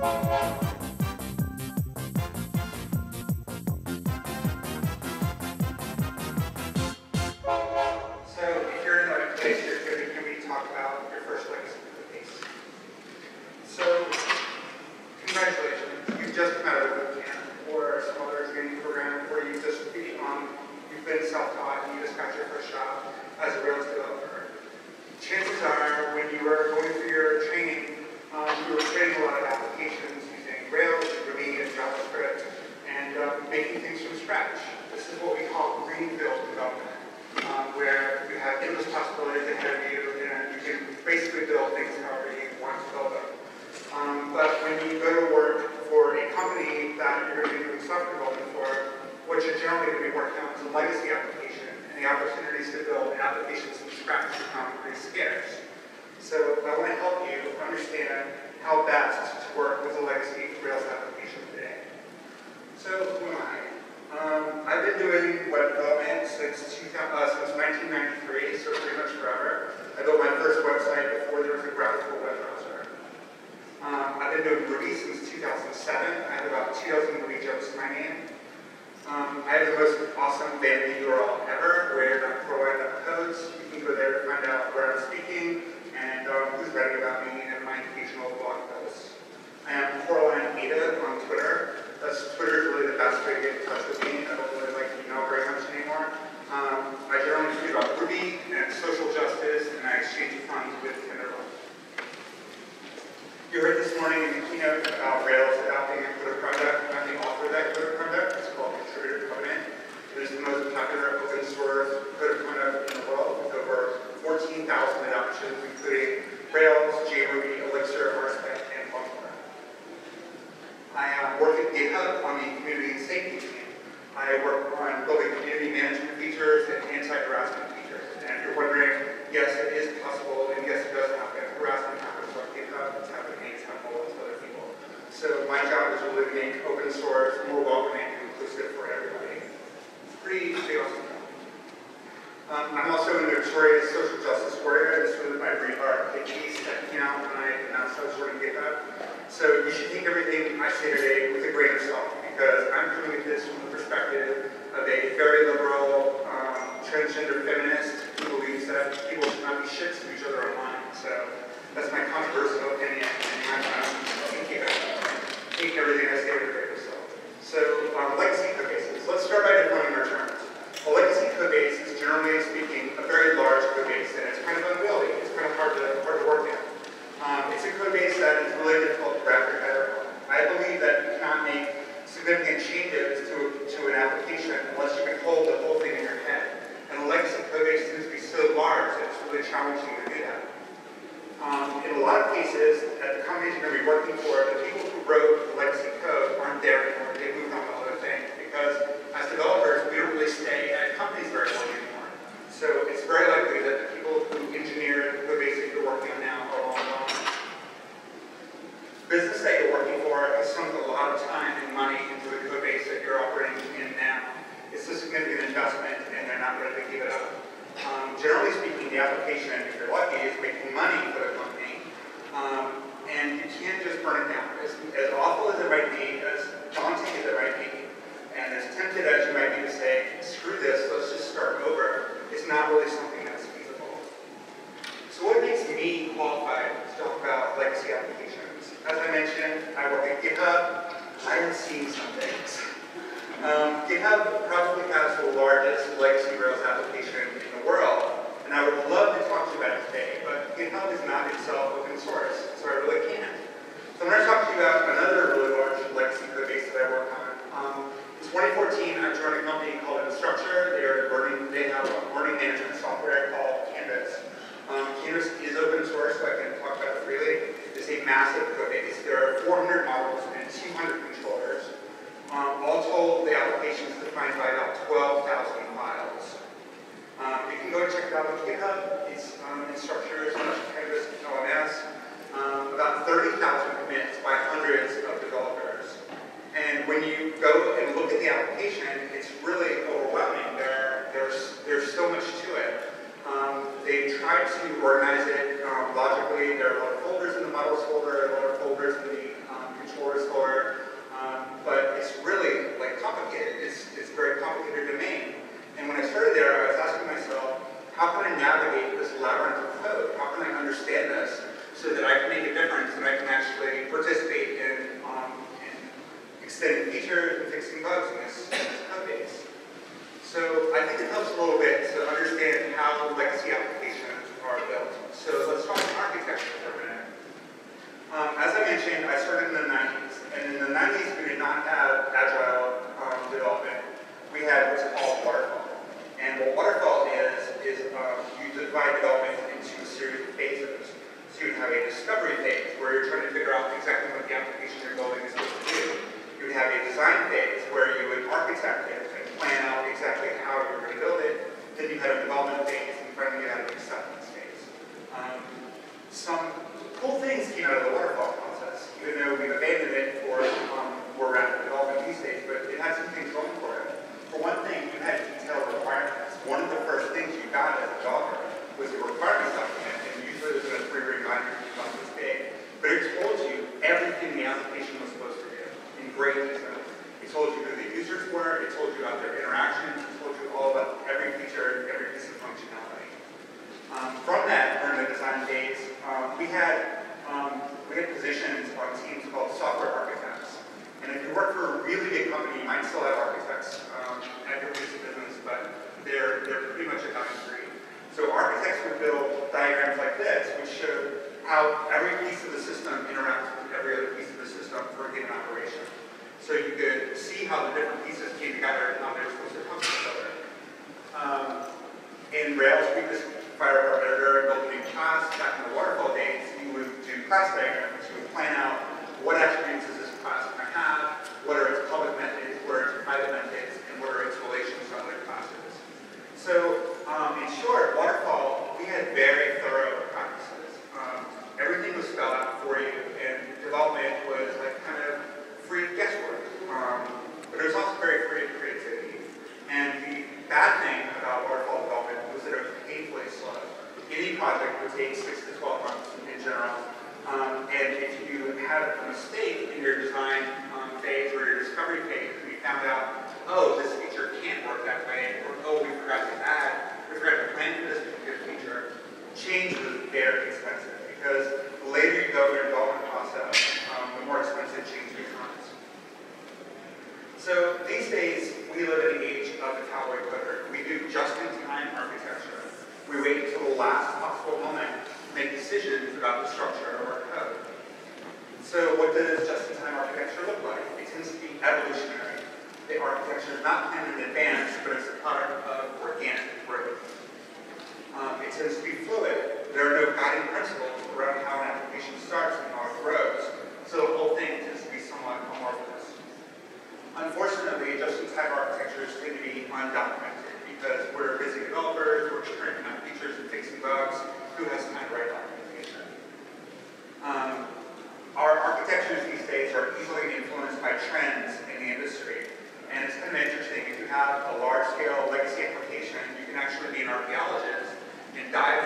Música So I want to help you understand how best to work with a legacy Rails application today. So who am I? Um, I've been doing web development since, uh, since 1993, so pretty much forever. I built my first website before there was a graphical web browser. Um, I've been doing Ruby since 2007. I have about 2,000 Ruby jobs to my name. Um, I have the most awesome vanity URL ever where I provide up codes. You can go there to find out where I'm speaking, and uh, who's writing about me and my occasional blog posts. I am Coraline Ada on Twitter. That's Twitter is really the best way to get in touch with me. I don't really like email very much anymore. Um, I generally tweet about Ruby and social justice, and I exchange funds with Tenderlove. You heard this morning in the keynote about Rails adopting a code project, conduct. I'm the author of that code project. It's called Contributor Covenant. It is the most popular open source organize it um, logically. There are a lot of folders in the models folder, a lot of folders in the um, controllers folder, um, but it's really like complicated. It's, it's a very complicated domain. And when I started there, I was asking myself, how can I navigate this labyrinth of code? How can I understand this so that I can make a difference and I can actually participate in, um, in extending features and fixing bugs in this, in this code base? So I think it helps a little bit to understand how legacy applications are built. So let's talk architecture for a minute. Um, as I mentioned, I started in the 90s, and in the 90s we did not have agile um, development. We had what's called waterfall. And what waterfall is, is um, you divide development into a series of phases. So you would have a discovery phase, where you're trying to figure out exactly what the application you're building is supposed to do. You would have a design phase, where you would architect it and plan out exactly how you're going to build it. Then you had a development phase, you know, how every piece of the system interacts with every other piece of the system for a given operation. So you could see how the different pieces came together and how they're supposed to talk to each other. Um, in Rails, we just fired our editor and built a new class back in the waterfall days. You would do class diagrams, you would plan out what actually. have a large-scale legacy application, you can actually be an archaeologist and dive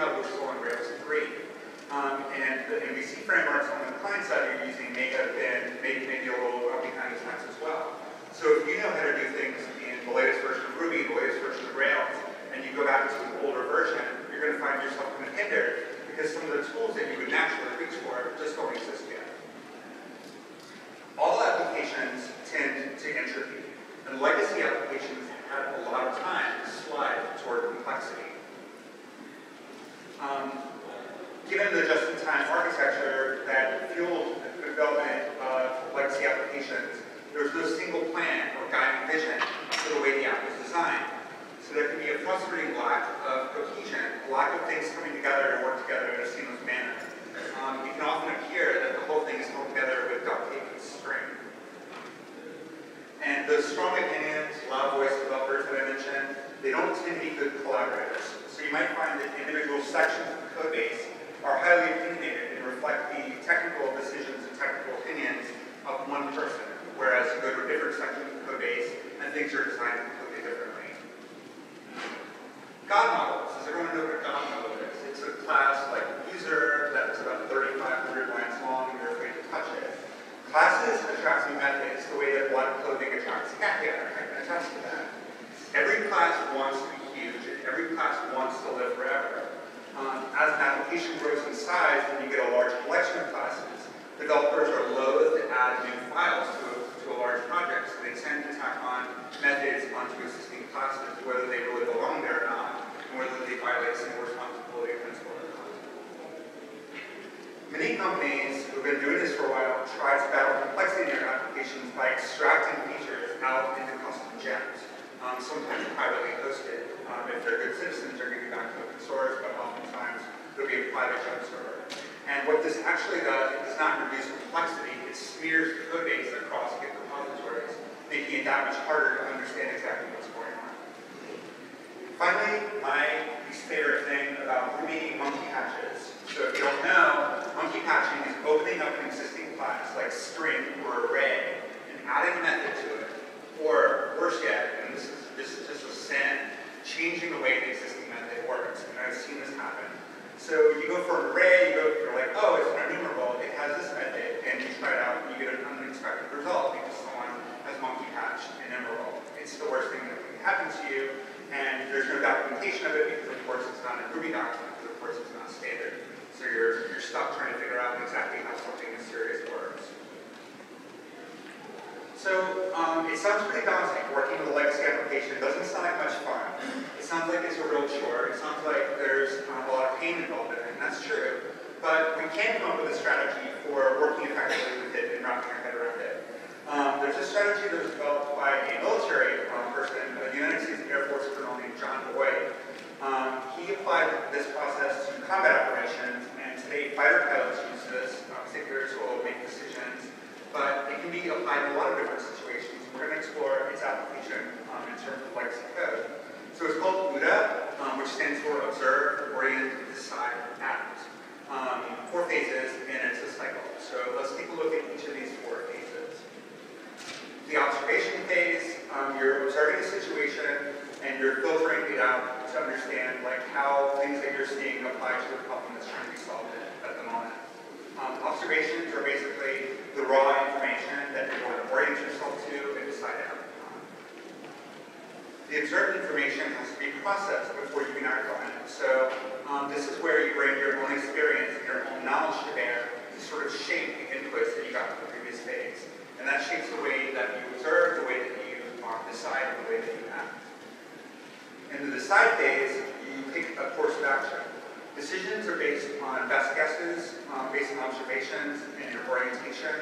GitHub, which is on Rails 3. Um, and the MVC frameworks on the client side you're using may have been maybe, maybe a little behind the times as well. So if you know how to do things in the latest version of Ruby, the latest version of Rails, and you go back to an older version, you're going to find yourself kind of hindered because some of the tools that you would naturally reach for just don't exist yet. All applications tend to entropy, and legacy applications have a lot of time to slide toward complexity. Um, given the just-in-time architecture that fueled the development of legacy applications, there's no single plan or guiding vision for the way the app was designed. So there can be a frustrating lack of cohesion, a lack of things coming together to work together in a seamless manner. Um, it can often appear that the whole thing is held together with duct tape and string. And the strong opinions, loud voice developers that I mentioned, they don't tend to be good collaborators. So you might find that individual sections of the code base are highly opinionated and reflect the technical decisions and technical opinions of one person, whereas you go to a different section of the code base and things are designed completely differently. God models. Does everyone know what a God model is? It's a class like user that's about 3,500 lines long and you're afraid to touch it. Classes attract new methods the way that blood clothing attracts cat hair. I can attest to that. Every class wants to be every class wants to live forever. Um, as an application grows in size, when you get a large collection of classes, developers are loath to add new files to a, to a large project, so they tend to tack on methods onto existing classes, whether they really belong there or not, and whether they violate single responsibility principle or not. Many companies who've been doing this for a while try to battle complexity in their applications by extracting features out um, sometimes privately hosted. Um, if they're good citizens, they're be back to open source, but oftentimes there'll be a private web server. And what this actually does, it does not reduce complexity, it smears the code base across Git repositories, making it that much harder to understand exactly what's going on. Finally, my least favorite thing about Ruby monkey patches. So if you don't know, monkey patching is opening up an existing class like string or array and adding a method to it. Or worse yet, and this is, sin, changing the way the existing method works. And I've seen this happen. So you go for an array, you go, you're like, oh, it's an enumerable, it has this method, and you try it out, and you get an unexpected result because someone has monkey patched an enumerable. It's the worst thing that can happen to you, and there's no documentation of it because, of course, it's not a Ruby document, because, of course, it's not standard. So you're, you're stuck trying to figure out exactly how something as serious works. So um, it sounds pretty daunting working with a legacy application. It doesn't sound like much fun. It sounds like it's a real chore. It sounds like there's a lot of pain involved in it, and that's true. But we can come up with a strategy for working effectively with it and wrapping our head around it. Um, there's a strategy that was developed by a military um, person, a United States Air Force colonel named John Boyd. Um, he applied this process to combat operations, and today fighter pilots use this, uh, particularly to make decisions but it can be applied in a lot of different situations. Going to explore its application um, in terms of legacy code. So it's called OODA, um, which stands for Observe, Orient, Decide, Act. Um, four phases, and it's a cycle. So let's take a look at each of these four phases. The observation phase, um, you're observing a situation, and you're filtering it out to understand like how things that you're seeing apply to the problem that's trying to be solved at the moment. Um, observations are basically the raw information that you're going to orient yourself to and decide to act upon. The observed information has to be processed before you can act on it. So um, this is where you bring your own experience and your own knowledge to bear to sort of shape the inputs that you got from the previous phase. And that shapes the way that you observe, the way that you decide, and the way that you act. In the decide phase, you take a course of action. Decisions are based on best guesses, um, based on observations, and your orientation.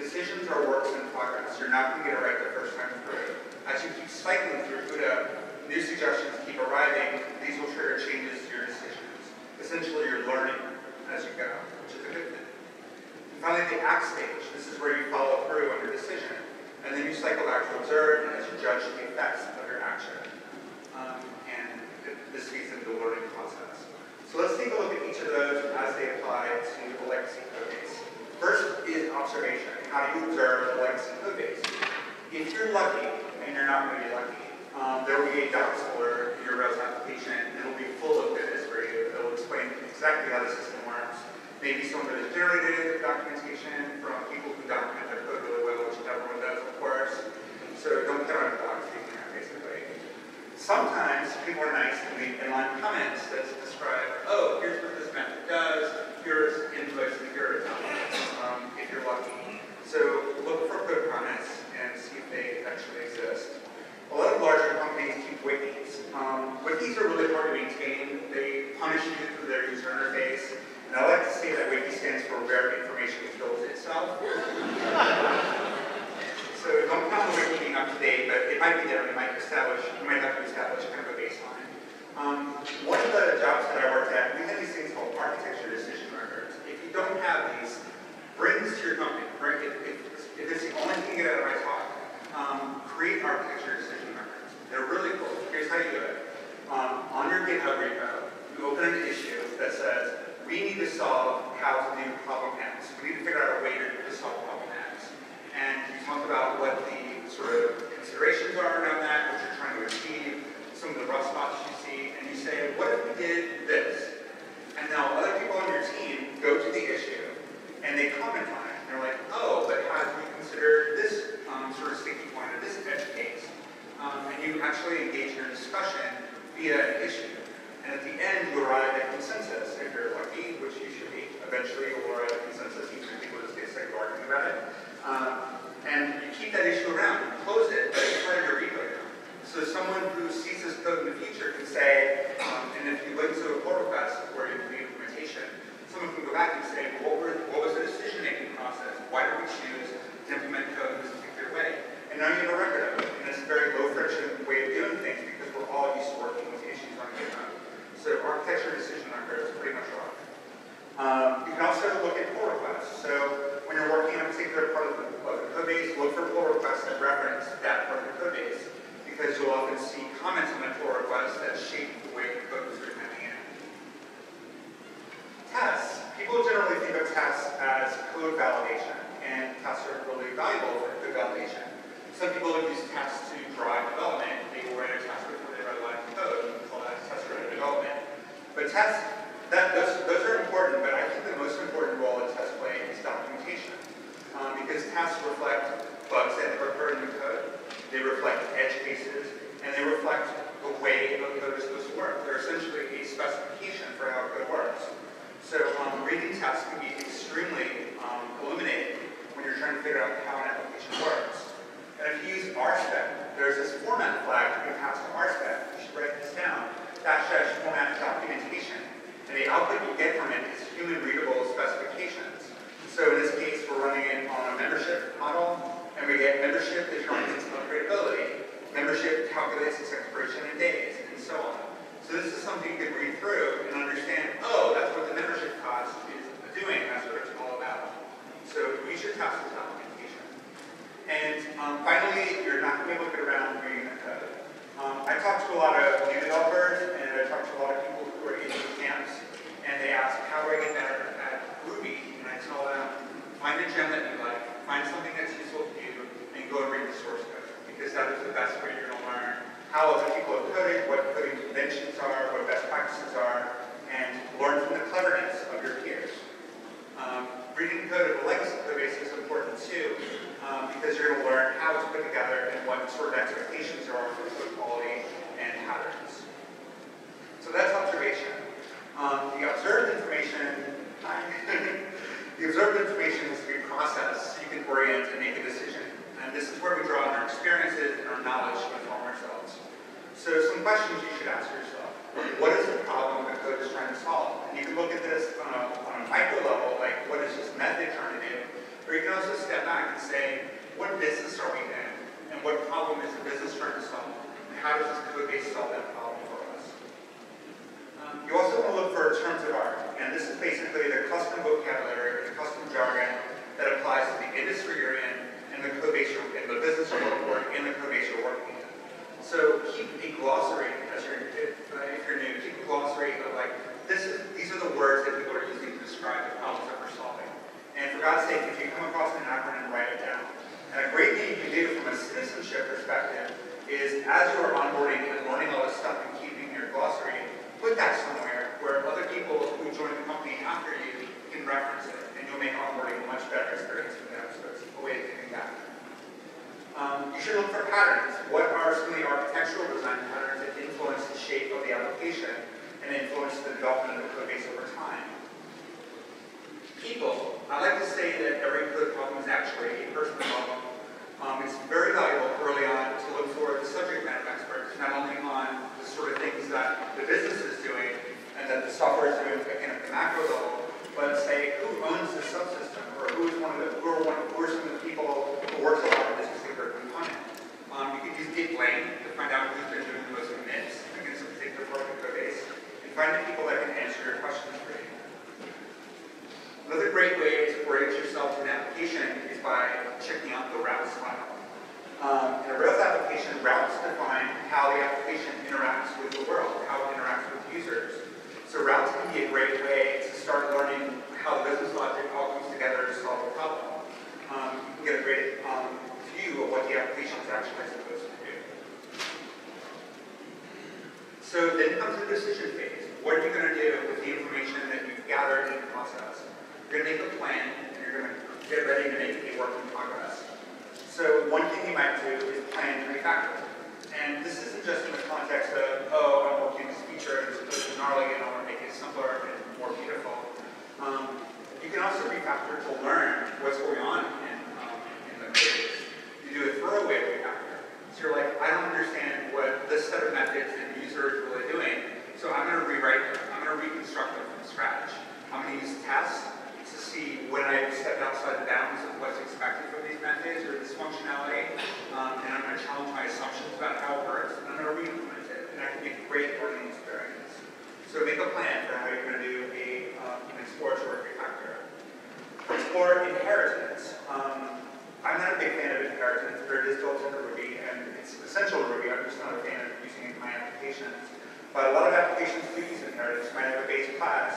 Decisions are works in progress. You're not going to get it right the first time through. As you keep cycling through OODA, new suggestions keep arriving. These will trigger changes to your decisions. Essentially, you're learning as you go, which is a good thing. And finally, the act stage. This is where you follow through on your decision. And then you cycle back to observe, and as you judge the effects of your action. Um, and this feeds into the learning process. So let's take a look at each of those as they apply to the legacy code base. First is observation. How do you observe the legacy code base? If you're lucky, and you're not going to be lucky, um, there will be a doc store in your Rails application, and it'll be full of goodness for you. It'll explain exactly how the system works. Maybe some of is generated documentation from people who document their code really well, which everyone does, of course. So don't count on the docs that, basically. Sometimes people are nice and leave inline comments that describe, oh, here's what this method does, here's inputs, and here outputs, um, if you're lucky. So look for code comments and see if they actually exist. A lot of larger companies keep wikis. Um, wikis are really hard to maintain. They punish you through their user interface. And I like to say that wiki stands for where information builds itself. So don't count on wiki being up to date, but it might be there, it might establish, you might have to establish kind of a baseline. Um, one of the jobs that I worked at, we had these things called architecture decision records. If you don't have these, bring this to your company. Bring, if, if, if it's the only thing you get out of my talk, um, create architecture decision records. They're really cool. Here's how you do it. Um, on your GitHub repo, you open an issue that says, we need to solve how to do problem X. We need to figure out a way to solve problem X. And you talk about what the sort of considerations are around that, what you're trying to achieve, some of the rough spots you see, and you say, what if we did this? And now other people on your team go to the issue and they comment on it. And they're like, oh, but how do you consider this um, sort of sticky point or this edge case? Um, and you actually engage in a discussion via an issue. And at the end, you arrive at consensus. If you're lucky, which you should be, eventually you'll arrive at consensus, even if people just get sick of arguing about it. Um, and you keep that issue around, you close it, but it's part of your repo. So someone who sees this code in the future can say, um, and if you link to a pull request where you do the implementation, someone can go back and say, well, what, were, what was the decision-making process? Why did we choose to implement code in this particular way? And now you have a record of it. And it's a very low-friction way of doing things because we're all used to working with issues on GitHub. So architecture decision records pretty much rock. Um, you can also look at pull requests. So when you're working on a particular part of the, of the code base, look for pull requests that reference that part of the code base because you'll often see comments on that pull request that shape the way the code was written at the end. Tests. People generally think of tests as code validation, and tests are really valuable for code validation. Some people use tests to drive development. They will write a test before they write a line of code, and call that test-driven development. But tests, that, those, those are important, but I think the most important role that tests play is documentation. Because tests reflect bugs that occur in the code, they reflect edge cases, and they reflect the way the code is supposed to work. They're essentially a specification for how code works. So um, reading tests can be extremely um, illuminating when you're trying to figure out how an application works. And if you use RSpec, there's this format flag you can pass to RSpec. You should write this down. Dash dash format documentation. And the output you get from it is human readable specifications. So in this case, we're running it on a membership model, and we get membership determines its upgradability. Membership calculates its expiration in days, and so on. So this is something you can read through and understand, oh, that's what the membership cost is doing. That's what it's all about. So we should test this documentation. And um, finally, you're not going to be able to get around reading the code. Um, I talked to a lot of new developers, and I talked to a lot of people who are in camps, and they ask, how do I get better at Ruby? And I tell them, find a gem that you like, find something that's useful to you, and go and read the source code. Because that is the best way you're going to learn how other people have coded, what coding conventions are, what best practices are, and learn from the cleverness of your peers. Um, reading code of a legacy code base is important too, um, because you're going to learn how it's put together and what sort of expectations there are for code quality and patterns. So that's observation. Um, the observed information, the observed information has to be processed so you can orient and make a decision. And this is where we draw on our experiences and our knowledge to inform ourselves. So some questions you should ask yourself. What is the problem that code is trying to solve? And you can look at this on a, on a micro level, like what is this method trying to do? Or you can also step back and say, what business are we in? And what problem is the business trying to solve? And how does this code base solve that problem for us? Um, you also want to look for terms of art. And this is basically the custom vocabulary, the custom jargon that applies to the industry you're in and the code base you're, in the business you're working for, and the code base you're working in. So keep a glossary as you're, if, uh, if you're new, keep a glossary of like, this is, these are the words that people are using to describe the problems that we're solving. And for God's sake, if you come across an acronym. And a great thing you can do from a citizenship perspective is as you're onboarding and learning all this stuff and keeping your glossary, put that somewhere where other people who join the company after you can reference it, and you'll make onboarding a much better experience for them. So it's a way of giving that. Um, you should look for patterns. What are some of the architectural design patterns that influence the shape of the application and influence the development of the code base over time? People. I like to say that every code problem is actually a person problem. Um, it's very valuable early on to look for the subject matter experts, not only on the sort of things that the business is doing and that the software is doing again at the macro level, but say who owns the subsystem or who is one of the who are, one, who are some of the people who works a lot on this particular component. Um, you can use git blame to find out who's been doing the most commits against a particular part of the code base and find the people that can answer your questions for you. Another great way to orient yourself to an application is by checking out the routes file. Um, in a Rails application, routes define how the application interacts with the world, how it interacts with users. So routes can be a great way to start learning how the business logic all comes together to solve a problem. Um, you can get a great um, view of what the application is actually supposed to do. So then comes the decision phase. What are you going to do with the information that you've gathered in the process? You're going to make a plan, and you're going to get ready to make a work in progress. So one thing you might do is refactor. And this isn't just in the context of, oh, I'm working this feature and it's supposed to be gnarly and I want to make it simpler and more beautiful. Um, you can also refactor to learn what's going on in, um, in the code. You do a throwaway refactor. So you're like, I don't understand what this set of methods and user is really doing, so I'm going to rewrite them. I'm going to reconstruct them from scratch. I'm going to use tests to see when I step outside the bounds of what's expected from these methods or this functionality, um, and I'm going to challenge my assumptions about how it works, and I'm going to re-implement it. And that can be a great learning experience. So make a plan for how you're going to do a, um, an exploratory refactor. Explore inheritance. Um, I'm not a big fan of inheritance, but it is built into Ruby, and it's essential to Ruby. I'm just not a fan of using it in my applications. But a lot of applications do use inheritance. You might have a base class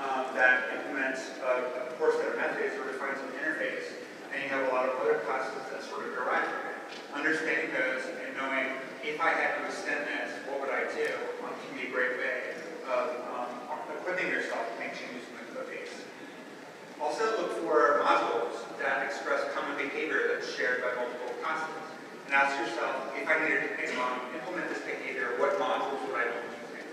um, that implements a, a core set of methods or defines an interface, and you have a lot of other classes that sort of derive from it. Understanding those and knowing if I had to extend this, what would I do, um, can be a great way of um, equipping yourself to make changes in the code base. Also look for modules that express common behavior that's shared by multiple classes. And ask yourself, if I needed to implement this behavior, what modules would I be using?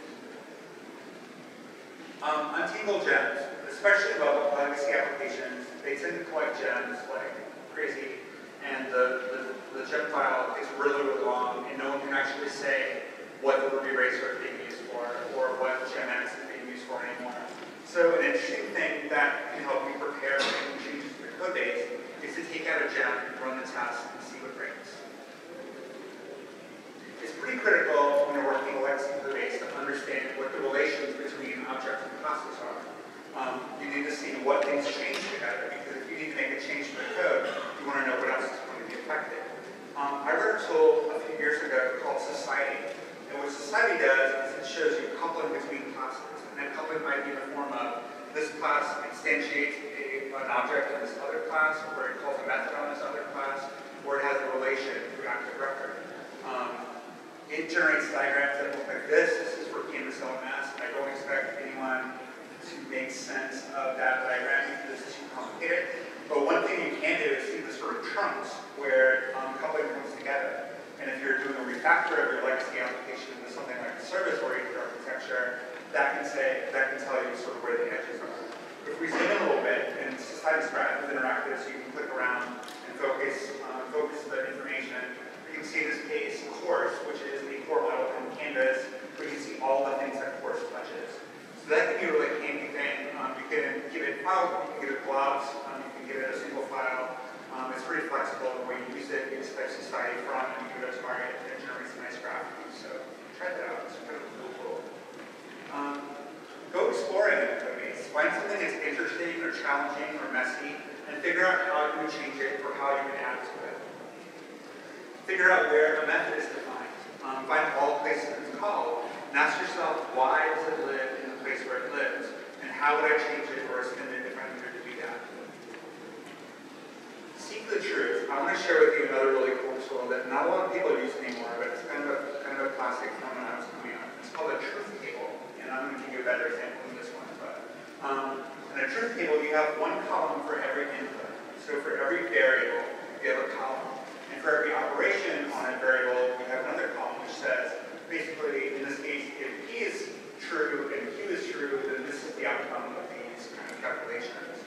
Um, untangle gems, especially about legacy applications, they tend to collect gems like crazy, and the, the, the gem file is really, really long, and no one can actually say what the Ruby is being used for, or what GemX is being used for anymore. So an interesting thing that can help you prepare making changes to the code base to take out a gem, and run the test, and see what breaks. It's pretty critical when you're working with code base to understand what the relations between objects and classes are. Um, you need to see what things change together, because if you need to make a change to the code, you want to know what else is going to be affected. Um, I wrote a tool a few years ago called Society, and what Society does is it shows you coupling between classes. And that coupling might be in the form of this class instantiates an object in this other class, or it calls a method on this other class, or it has a relation through active record. Um, it generates diagrams that look like this. This is for Canvas LMS. I don't expect anyone to make sense of that diagram because it's too complicated. But one thing you can do is see the sort of trunks where um, coupling comes together. And if you're doing a refactor of your legacy application into something like a service-oriented architecture, that can say, that can tell you sort of where the edges are. If we zoom in a little bit, and Society Scrap is interactive, so you can click around and focus, um, focus the information. You can see this case, course, which is a core model from Canvas, where you can see all the things that course touches. So that can be a really handy thing. Um, you can give it file, you can give it blobs, um, you can give it a single file. Um, it's pretty flexible the way you use it. You expect Society from, and you give it a target, and it generates a nice graph. So try that out. It's kind of cool. Um, go exploring Find something that's interesting or challenging or messy, and figure out how you can change it or how you can add to it. Figure out where a method is defined. Um, find all places it's called, and ask yourself, why does it live in the place where it lives, and how would I change it or extend it if I needed to do that? Seek the truth. I want to share with you another really cool tool that not a lot of people use anymore, but it's kind of a, kind of a classic phenomenon that's coming up. It's called a truth table, and I'm going to give you a better example than this one. But um, in a truth table, you have one column for every input. So for every variable, you have a column. And for every operation on a variable, we have another column which says, basically, in this case, if P is true and Q is true, then this is the outcome of these kind of calculations.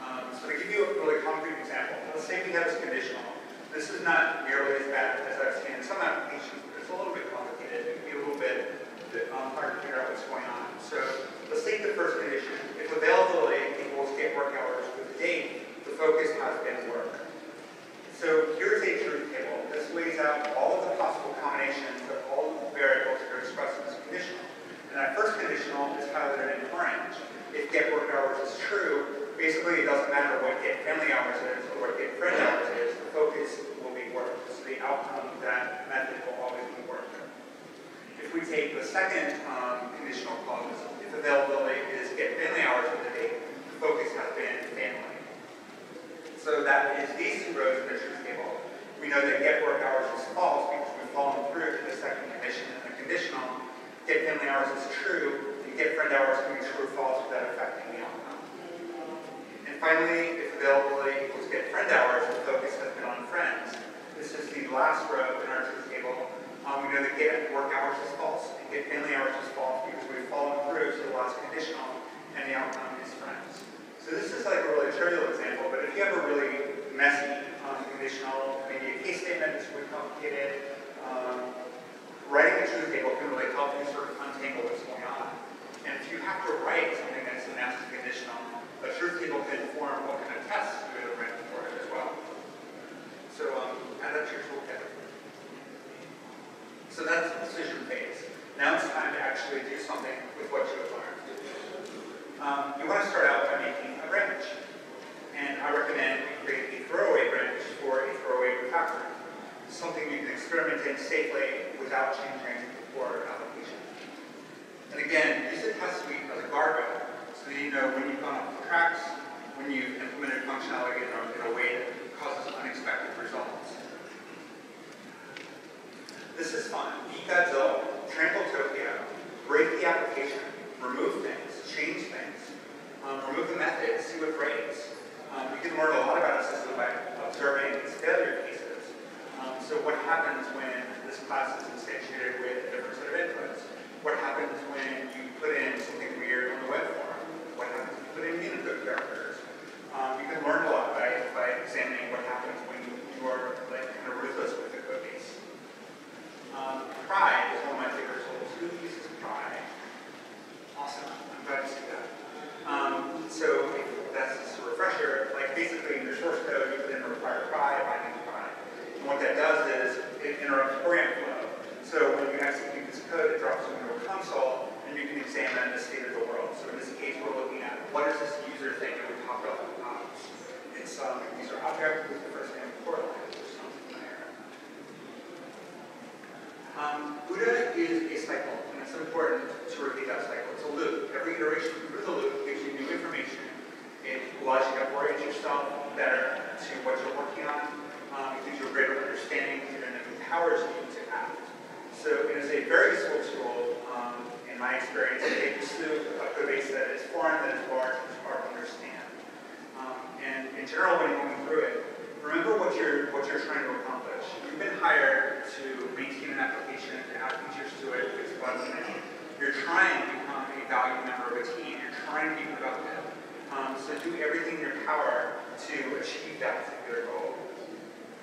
Um, so to give you a really concrete example, let's say we have this conditional. This is not nearly as bad as I've seen in some applications, but it's a little bit complicated. It can be a little bit um, hard to figure out what's going on. So let's take the first condition. If availability equals get work hours with the date, the focus has been work. So here's a truth table. This lays out all of the possible combinations of all of the variables that are expressed in this conditional. And that first conditional is highlighted in orange. If get work hours is true, basically it doesn't matter what get family hours is or what get friend hours is, the focus will be work. So the outcome of that method will always be work. If we take the second um, conditional clause, availability is get family hours of the day, the focus has been family. So that is these two rows in the truth table. We know that get work hours is false because we've fallen through to the second condition and the conditional. Get family hours is true, and get friend hours can be true or false without affecting the outcome. And finally, if availability equals get friend hours, the focus has been on friends. This is the last row in our truth table. Um, we know that get work hours is false, and get family hours is false because we've fallen through to the last conditional, and the outcome is friends. So this is like a really trivial example, but if you have a really messy um, conditional, maybe a case statement that's really complicated, um, writing a truth table can really help you sort of untangle what's going on. And if you have to write something that's a nasty conditional, a truth table can inform what kind of tests you're going to run for it as well. So um, add that to your toolkit. So that's the decision phase. Now it's time to actually do something with what you have learned. Um, you want to start out by making a branch. And I recommend you create a throwaway branch for a throwaway refactoring. Something you can safely without changing the core application. And again, use the test suite as a guardrail so that you know when you've gone off the tracks, when you've implemented functionality in a, in a way that causes unexpected results. This is fun. Beat Godzilla, trample Tokyo, break the application, remove things, change things, um, remove the method, see what breaks. Um, you can learn a lot about a system by observing its failure. Um, so what happens when this class is instantiated with a different set of inputs? What happens when you put in something weird on the web form? What happens when you put in Unicode characters? Um, you can learn a lot by, by examining what happens when you, are like kind of ruthless with the code base. Um, Pry is one of my favorite tools. Who uses Pry? Awesome. I'm glad to see that. Um, so that's just a refresher. Like basically in your source code, you put in a require Pry, binding Pry. And what that does is it interrupts program flow. So when you execute this code, it drops it into a console, and you can the state of the world. So in this case, we're looking at what does this user think that we talked about the. It's um, user object with the first name Portland, which sounds familiar. Um, OODA is a cycle, and it's important to repeat that cycle. It's a loop. Every iteration through the loop gives you new information. It allows you to orient yourself better to what you're working on. Um, it gives you a greater understanding, and it empowers you to act. So it is a very useful tool, in my experience, take through a code base that is foreign, that is large, and hard to understand. Um, and in general, when you're going through it, remember what you're what you're trying to accomplish. You've been hired to maintain an application, to add features to it, fix bugs in it. You're trying to become a valued member of a team. You're trying to be productive. Um, so do everything in your power to achieve that particular goal.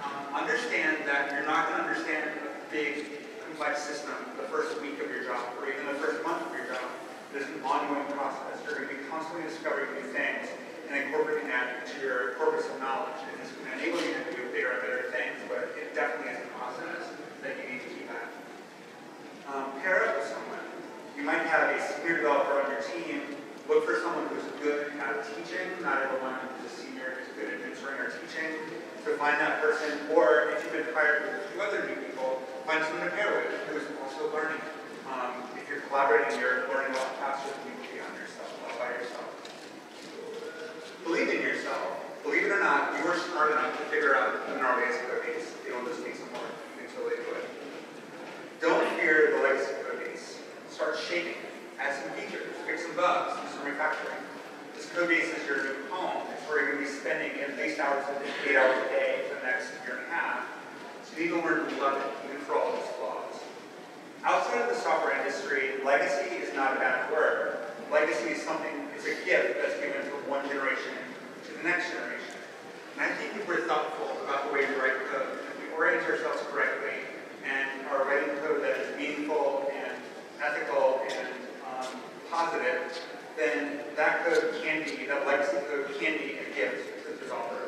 Um, understand that you're not going to understand a big, complex system the first week of your job, or even the first month of your job. There's an ongoing process. You're going to be constantly discovering new things and incorporating that into your corpus of knowledge. And it's going to enable you to do bigger and better things, but it definitely is a process that you need to keep at. Um, pair up with someone. You might have a senior developer on your team. Look for someone who's good at teaching. Not everyone who's a senior is good at mentoring or teaching. So find that person, or if you've been hired with a few other new people, someone to pair with who's also learning. Um, if you're collaborating, you're learning a lot faster than you be on yourself, all by yourself. Believe in yourself. Believe it or not, you are smart enough to figure out the code base. It'll just need some work until they do it. Don't fear the legacy base. Start shaping. Add some features. Fix some bugs. Do some refactoring. This base is your new home. It's where you're going to be spending at least hours eight hours a day for the next year and a half so even were beloved even for all its flaws. Outside of the software industry, legacy is not a bad word. Legacy is something, it's a gift that's given from one generation to the next generation. And I think if we're thoughtful about the way we write code, if we orient ourselves correctly and are writing code that is meaningful and ethical and um, positive, then that code can be, that legacy code can be a gift to the developer.